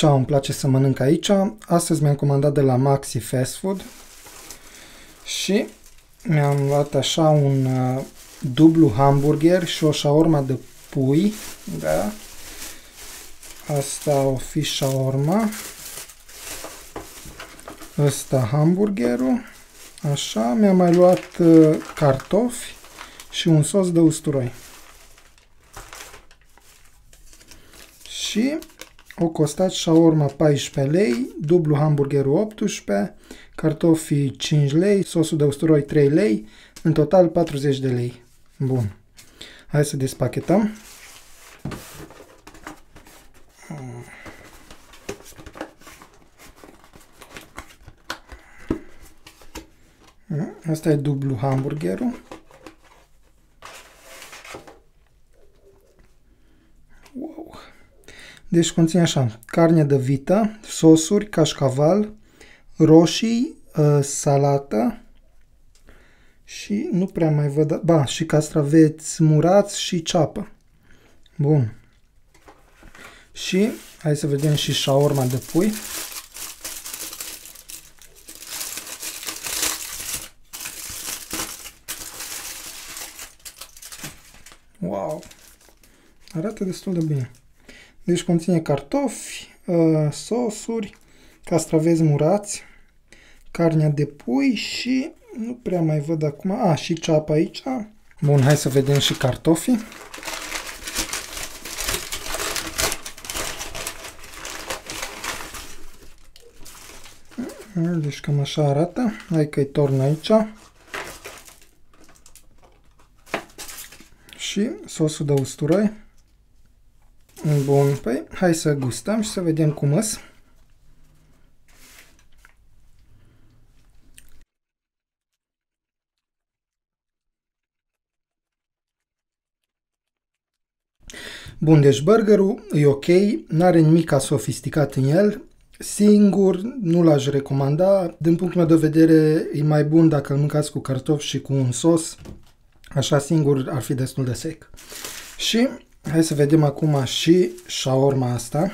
ce îmi place să mănânc aici. Astăzi mi-am comandat de la Maxi Fast Food și mi-am luat așa un uh, dublu hamburger și o shawarma de pui. Da? Asta o fi shawarma. Ăsta hamburgerul. Așa, mi-am mai luat uh, cartofi și un sos de usturoi. Și o costat shawarma 14 lei, dublu hamburgerul 18, cartofii 5 lei, sosul de usturoi 3 lei, în total 40 de lei. Bun. Hai să despachetăm. Asta e dublu hamburgerul. Wow. Deci conține așa, carne de vită, sosuri, cașcaval, roșii, uh, salată și nu prea mai văd, ba, și castraveți murați și ceapă. Bun. Și hai să vedem și șaorma de pui. Wow! Arată destul de bine. Deci conține cartofi, uh, sosuri, castraveți murați, carnea de pui și nu prea mai văd acum. A, și ceapă aici. Bun, hai să vedem și cartofii. Deci cam așa arată. Hai că-i torn aici. Și sosul de usturoi. Bun, păi hai să gustăm și să vedem cum îs. Bun, deci burgerul e ok, n-are nimic sofisticat în el, singur nu l-aș recomanda, din punctul meu de vedere e mai bun dacă îl mâncați cu cartofi și cu un sos, așa singur ar fi destul de sec. Și hai să vedem acum și shawarma asta.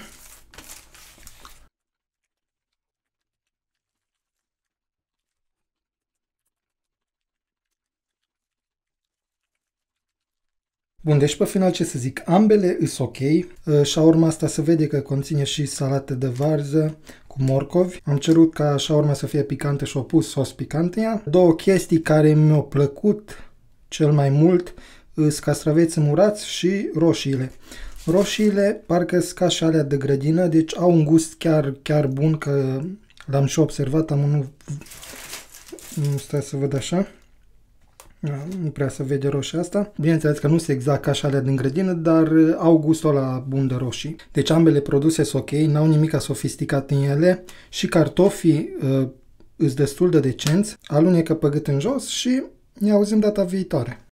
Bun, deci pe final ce să zic, ambele îs ok. Shawarma asta se vede că conține și salată de varză cu morcovi. Am cerut ca shawarma să fie picantă și o pus sos picant în ea. Două chestii care mi-au plăcut cel mai mult îs castraveți murați și roșiile. Roșiile parcă sunt ca și alea de grădină, deci au un gust chiar, chiar bun, că l-am și observat, am unul... Stai să văd așa. Da, nu prea se vede roșia asta. Bineînțeles că nu sunt exact ca și alea din grădină, dar au gustul la bun de roșii. Deci ambele produse sunt ok, n-au nimic sofisticat în ele și cartofii uh, sunt destul de decenți, alunecă pe gât în jos și ne auzim data viitoare.